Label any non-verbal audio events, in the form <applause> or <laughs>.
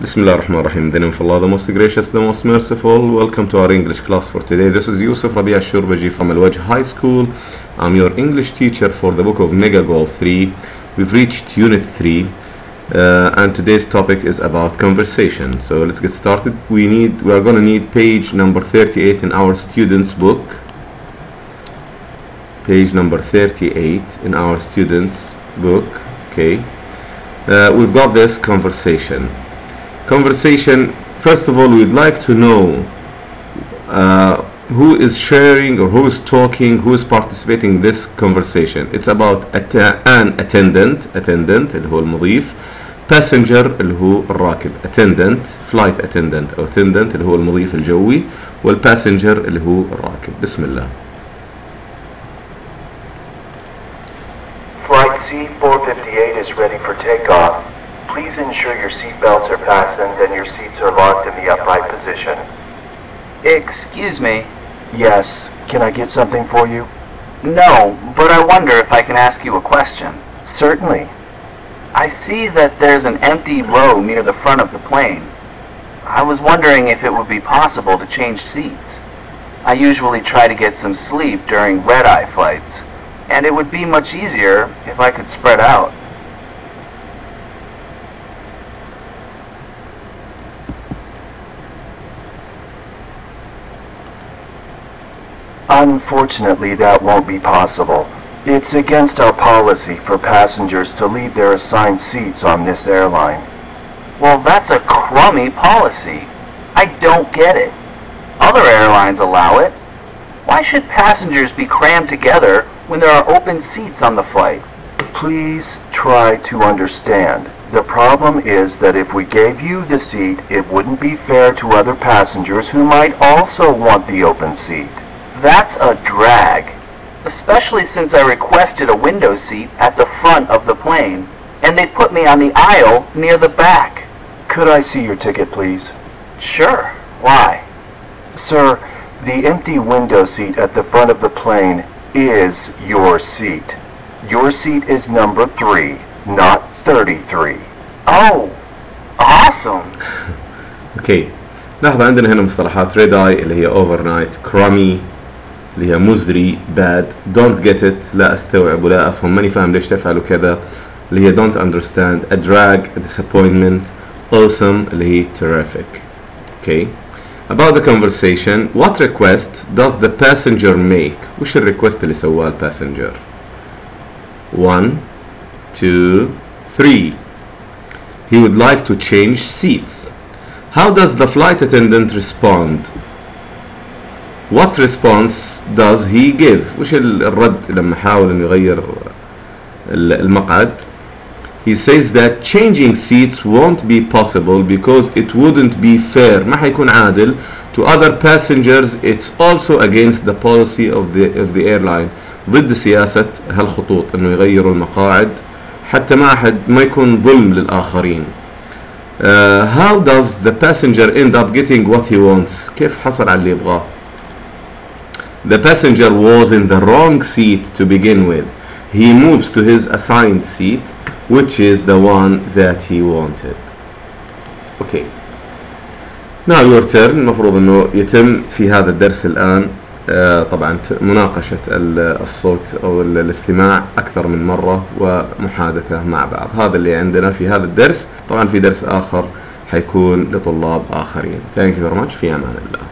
Bismillah ar-Rahman ar-Rahim. The name of Allah, the most gracious, the most merciful. Welcome to our English class for today. This is Yusuf Rabia Shurbaji from Al-Wajh High School. I'm your English teacher for the book of Mega Megagol 3. We've reached Unit 3. Uh, and today's topic is about conversation. So let's get started. We need, we are going to need page number 38 in our students' book. Page number 38 in our students' book. Okay. Uh, we've got this conversation Conversation. First of all, we'd like to know uh, who is sharing or who is talking, who is participating in this conversation. It's about att- an attendant, attendant اللي هو المضيف, passenger اللي هو الراكب, attendant, flight attendant أو attendant اللي هو المضيف الجوي, والpassenger اللي هو الراكب. بسم الله. Flight C-458 is ready for takeoff. Please ensure your seatbelts are fastened and your seats are locked in the upright position. Excuse me. Yes, can I get something for you? No, but I wonder if I can ask you a question. Certainly. I see that there's an empty row near the front of the plane. I was wondering if it would be possible to change seats. I usually try to get some sleep during red-eye flights, and it would be much easier if I could spread out. Unfortunately, that won't be possible. It's against our policy for passengers to leave their assigned seats on this airline. Well, that's a crummy policy. I don't get it. Other airlines allow it. Why should passengers be crammed together when there are open seats on the flight? Please try to understand. The problem is that if we gave you the seat, it wouldn't be fair to other passengers who might also want the open seat. That's a drag, especially since I requested a window seat at the front of the plane, and they put me on the aisle near the back. Could I see your ticket, please? Sure, why? Sir, the empty window seat at the front of the plane is your seat. Your seat is number 3, not 33. Oh, awesome. <laughs> اوكي لاحظ عندنا هنا مصطلحات ريد اي اللي هي اوفر نايت كرامي اللي هي مزري باد دونت جيت ات لا استوعب ولا افهم ماني فاهم ليش تفعلوا كذا اللي هي دونت اندرستاند ا دراج ا disappointment awesome اللي هي terrific okay about the conversation what request does the passenger make وش الريكوست اللي سواه الباسنجر 1 2 3 he would like to change seats How does the flight attendant respond? What response does he give? وش ال- الرد لما حاول انه يغير ال- المقعد? He says that changing seats won't be possible because it wouldn't be fair. ما حيكون عادل to other passengers. It's also against the policy of the of the airline. ضد سياسة هالخطوط انه يغيروا المقاعد حتى ما أحد ما يكون ظلم للآخرين. Uh, how does the passenger end up getting what he wants كيف حصل على اللي يبغاه The passenger was in the wrong seat to begin with. He moves to his assigned seat which is the one that he wanted. Okay. Now your turn. المفروض إنه يتم في هذا الدرس الآن آه، طبعا مناقشة ال- الصوت أو ال- الاستماع أكثر من مرة ومحادثة مع بعض. هذا اللي عندنا في هذا الدرس. طبعا في درس آخر حيكون لطلاب آخرين. Thank you very much. في أمان الله.